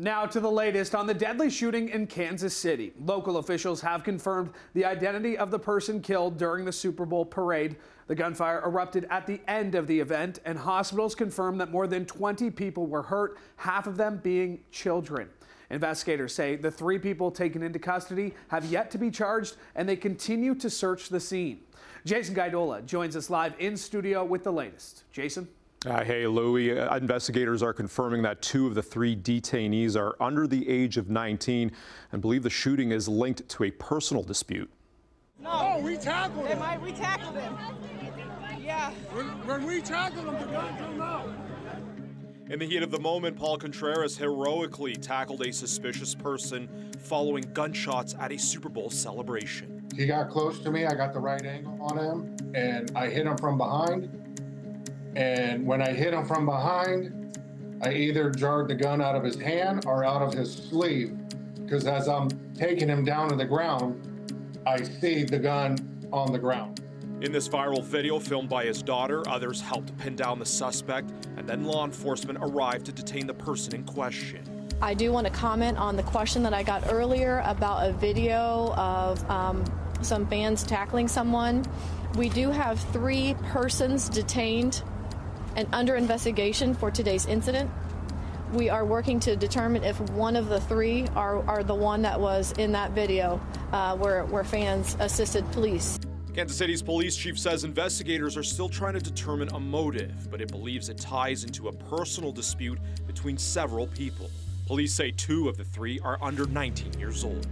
Now to the latest on the deadly shooting in Kansas City. Local officials have confirmed the identity of the person killed during the Super Bowl parade. The gunfire erupted at the end of the event, and hospitals confirmed that more than 20 people were hurt, half of them being children. Investigators say the three people taken into custody have yet to be charged, and they continue to search the scene. Jason Gaidola joins us live in studio with the latest. Jason? Uh, hey, Louie. Uh, investigators are confirming that two of the three detainees are under the age of 19 and believe the shooting is linked to a personal dispute. No, oh, we tackled him. Might, we tackled him. Yeah. When, when we tackled him, the gun came out. In the heat of the moment, Paul Contreras heroically tackled a suspicious person following gunshots at a Super Bowl celebration. He got close to me. I got the right angle on him, and I hit him from behind and when I hit him from behind, I either jarred the gun out of his hand or out of his sleeve. Because as I'm taking him down to the ground, I see the gun on the ground. In this viral video filmed by his daughter, others helped pin down the suspect, and then law enforcement arrived to detain the person in question. I do want to comment on the question that I got earlier about a video of um, some fans tackling someone. We do have three persons detained and under investigation for today's incident. We are working to determine if one of the three are, are the one that was in that video uh, where, where fans assisted police. Kansas City's police chief says investigators are still trying to determine a motive, but it believes it ties into a personal dispute between several people. Police say two of the three are under 19 years old.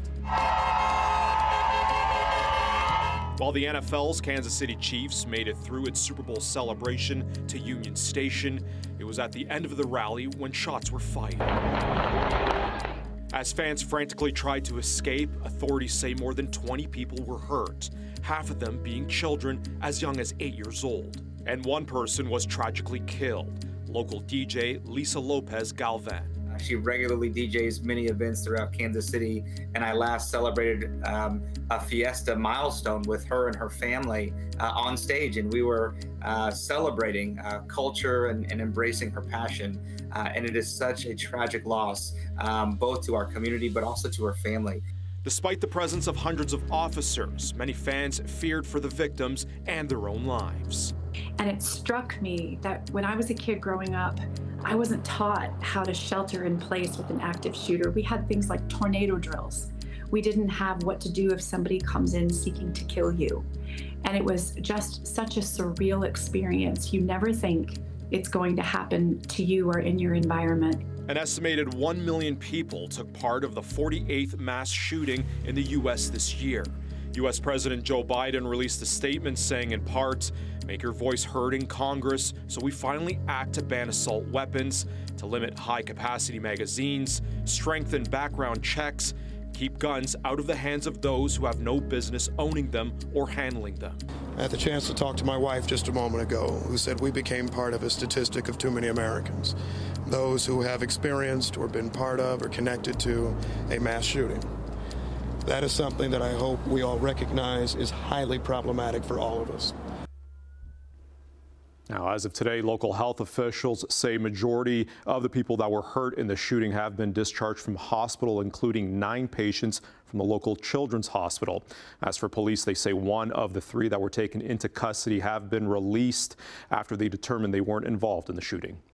While the NFL's Kansas City Chiefs made it through its Super Bowl celebration to Union Station, it was at the end of the rally when shots were fired. As fans frantically tried to escape, authorities say more than 20 people were hurt, half of them being children as young as 8 years old. And one person was tragically killed, local DJ Lisa Lopez Galvan. She regularly DJs many events throughout Kansas City, and I last celebrated um, a fiesta milestone with her and her family uh, on stage, and we were uh, celebrating uh, culture and, and, embracing her passion. Uh, and it is such a tragic loss, um, both to our community but also to her family. Despite the presence of hundreds of officers, many fans feared for the victims and their own lives. And it struck me that when I was a kid growing up, I wasn't taught how to shelter in place with an active shooter. We had things like tornado drills. We didn't have what to do if somebody comes in seeking to kill you. And it was just such a surreal experience. You never think it's going to happen to you or in your environment. An estimated 1 million people took part of the 48th mass shooting in the U.S. this year. U.S. President Joe Biden released a statement saying, in part, make your voice heard in Congress so we finally act to ban assault weapons, to limit high capacity magazines, strengthen background checks, keep guns out of the hands of those who have no business owning them or handling them. I had the chance to talk to my wife just a moment ago, who said we became part of a statistic of too many Americans. Those who have experienced or been part of or connected to a mass shooting. That is something that I hope we all recognize is highly problematic for all of us. Now, as of today, local health officials say majority of the people that were hurt in the shooting have been discharged from hospital, including nine patients from the local children's hospital. As for police, they say one of the three that were taken into custody have been released after they determined they weren't involved in the shooting.